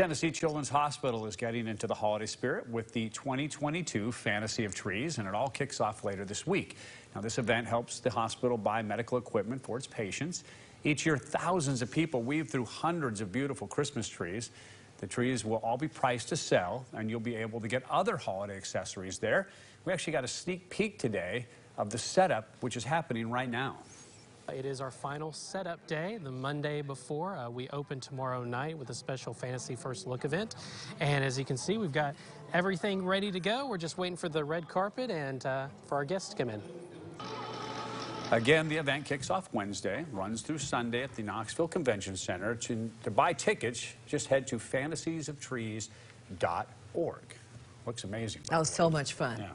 Tennessee Children's Hospital is getting into the holiday spirit with the 2022 Fantasy of Trees, and it all kicks off later this week. Now, this event helps the hospital buy medical equipment for its patients. Each year, thousands of people weave through hundreds of beautiful Christmas trees. The trees will all be priced to sell, and you'll be able to get other holiday accessories there. We actually got a sneak peek today of the setup, which is happening right now. It is our final setup day, the Monday before. Uh, we open tomorrow night with a special Fantasy First Look event. And as you can see, we've got everything ready to go. We're just waiting for the red carpet and uh, for our guests to come in. Again, the event kicks off Wednesday, runs through Sunday at the Knoxville Convention Center. To, to buy tickets, just head to fantasyoftrees.org. Looks amazing. Oh, so much fun. Yeah.